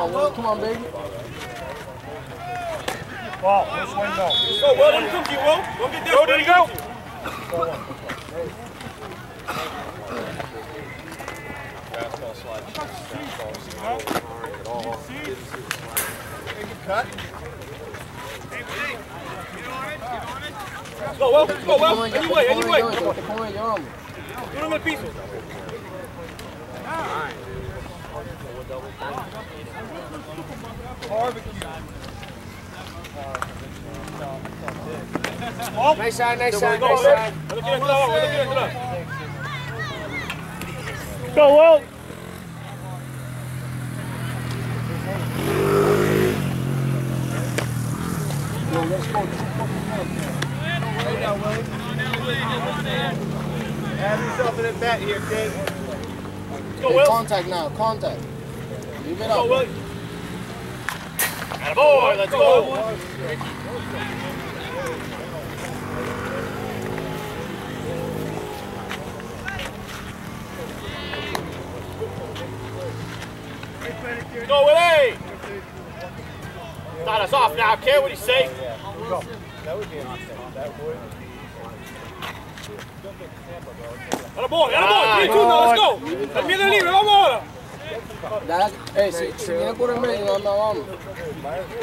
on, Will. Come on, baby. Ball, which way go? Go, Will, let him come you, Will. Go get this. Go, there you go. Fastball slide. Fastball slide. At all. Didn't see the slide. Cut. Let's go, Will. Let's go, Will. Anyway, anyway. Come on, you're on me. Do them in pieces. Nice side, nice side, nice Will. side. Let him get. Let him get into that. Go, Will. Have yourself in the bat here, kid. Let's go, Hey, Will. contact now, contact. Leave it Let's go, up. Will. Attaboy, let's go. Let's go, Willie. Start us off now, kid. What do you say? That would be an offset. That would. Attaboy, attaboy. Three, two, now, let's go. Termina libre, vamos ahora. Dale, eh, si, si viene por el medio, anda, vamos.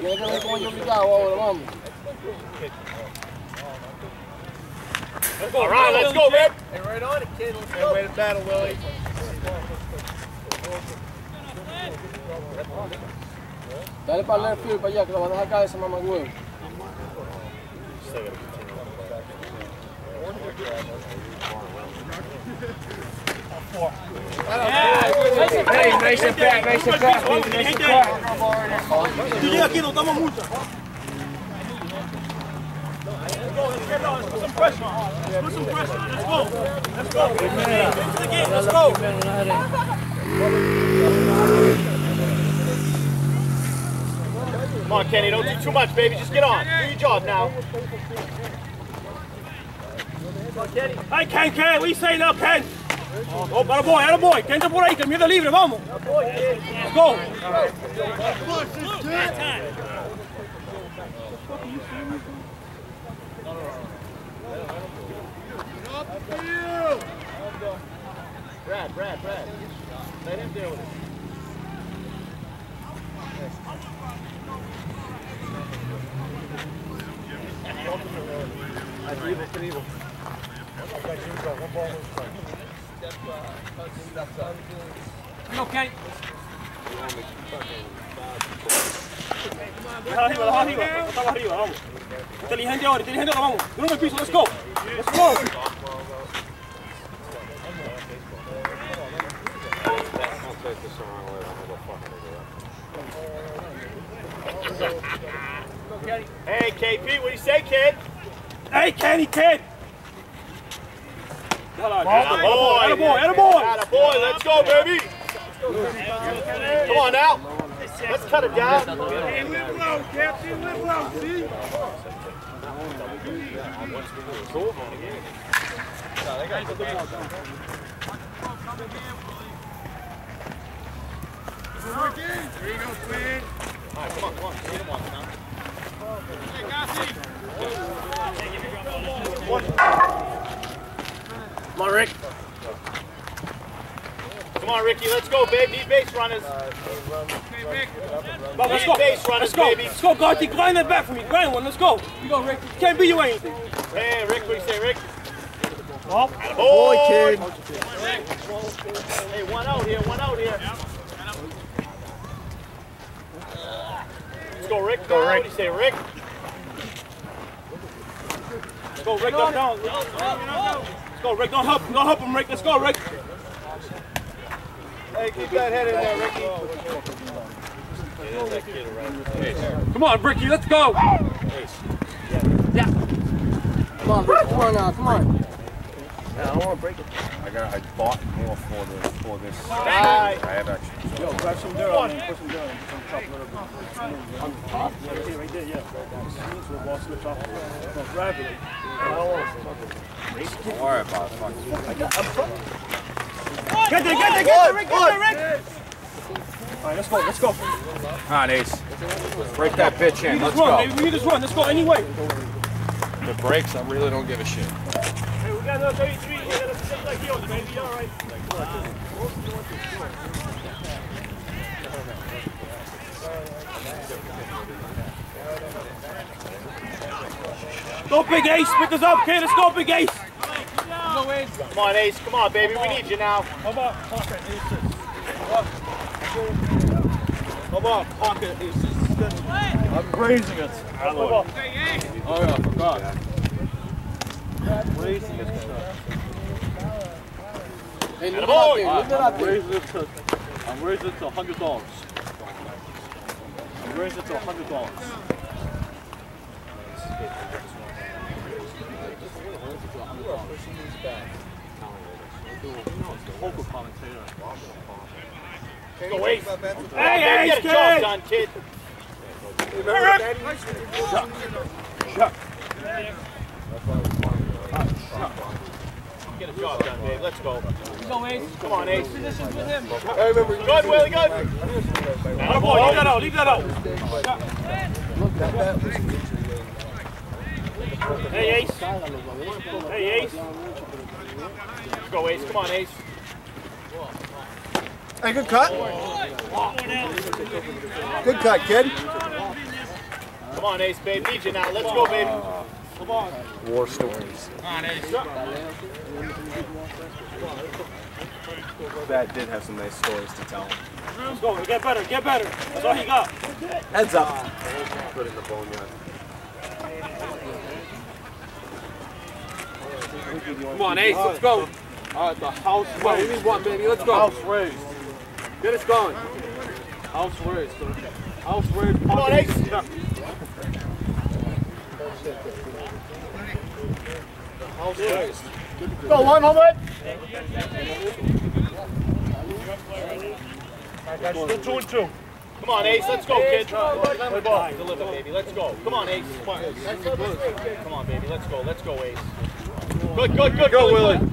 Tiene que venir como yo ubicado ahora, vamos. All right, let's go, man. Hey, right on it, kid. Let's go. Way to battle, Willie. Dale para el left field, para allá, que lo va a dejar caer ese mamá huevo. Hey, nice and back, nice and some pressure put some pressure. Let's go. Let's go. Let's go. Come on, Kenny. Don't do too much, baby. Just get on. Do your job now. Hey, Ken, Ken. What are you saying now, Ken? Oh, para boy, para boy. Que entra por ahí, que mierda libre, vamos. Let's go. Brad, Brad, Brad. Let him deal with it. No, Kenny. Deja arriba, deja arriba. Estamos arriba, vamos. Inteligente ahora, inteligente ahora, vamos. Uno en piso, let's go. Let's go. Attaboy, attaboy, attaboy. Attaboy, let's go, baby. Come on now. Let's cut it down. Come on, Rick. Come on, Ricky. Let's go, baby. Need base runners. Come on, let's go. Base runners, Let's go. baby. Let's go, Garty. Grind that back for me. Grind one. Let's go. You go, Rick. Can't be you anything. Hey, Rick, what do you say, Rick? Up. Boy, kid. Hey, one out here, one out here. Let's go, Rick. Go, Rick. What do you say, Rick? Let's go, Rick. Down, down. Let's go, Rick. Don't help. him. Don't help him, Rick. Let's go, Rick. Hey, keep that head in there, Ricky. Come on, Ricky. Let's go. Yeah. Come on, Rick, come on now, come on. I don't want to break it. I got. I bought more for the for this. Right. I have extra. Yo, grab some dirt on me, put some dirt on me, some chop a little bit. On top? Yeah, right there, right there, yeah. So the ball switch off. No, grab it. I don't want to. Don't worry about it. Fuck. Get there, get there, get there, Rick. Get there, Rick. All right, let's go. Let's go. Come on, Ace. Break that bitch in. Let's Let's run, go. baby. We need this run. Let's go anyway. The breaks, I really don't give a shit. Got another 33. We got a set like yours, baby. All right. Go, Big Ace. Pick us up, kid. Let's go, Big Ace. Come on, Ace. Come on, baby. We need you now. Come on, pocket aces. Come on, pocket aces. I'm raising it. Oh, yeah, I forgot. Raising it. Hey, leave it out there. Leave it out I'm there. raising it to. I'm raising it to hundred dollars. I'm raising it to hundred dollars. Poker commentator. Go, Ace. Hey, Hey, get a job kid. done, kid. Get a job done, babe. Let's go. Go, Ace. Come on, Ace. Positions with him. Good, Willie, good. Atta boy, leave that out. Leave that out. Hey, Ace. Hey, Ace. Let's go, Ace. Come on, Ace. Hey, good cut. Good cut, kid. Come on, Ace, babe. Need you now. Let's go, baby. War stories. That did have some nice stories to tell. Let's go. Get better. Get better. That's all he got. Heads up. Put in the boneyard. Come on, Ace, let's go. All right, the house Come on, we need one, baby. Let's go. House raised. Get us going. House raised. House raised. Come on, Ace. Go, one, Homewood. Still two and two. Come on, Ace. Let's go, kid. Deliver, baby. Let's go. Come on, Ace. Come on, Come on baby. Let's go. Let's go, Ace. Good, good, good. Go, Willie.